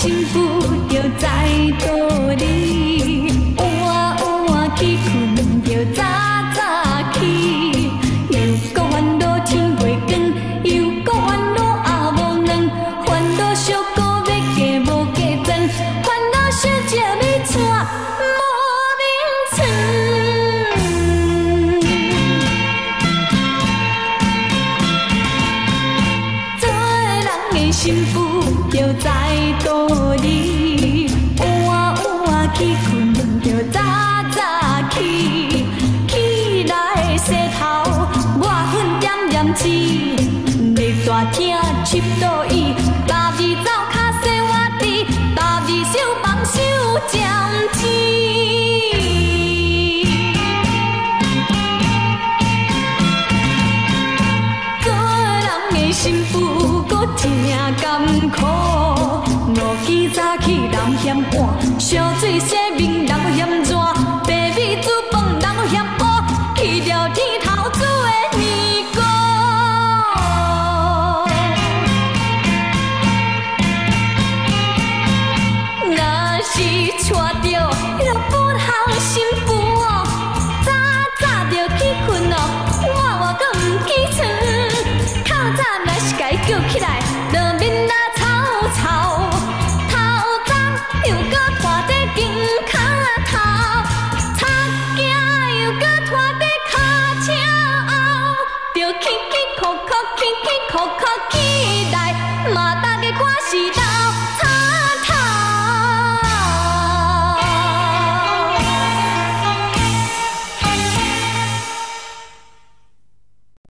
幸福有再多。幸福就在肚里。晚晚去困，就早早起，起来洗头，抹粉点点脂，日大厅吸到伊。如果正甘苦，二更早起难嫌寒，烧水洗面。苦苦期待，嘛大家看是道。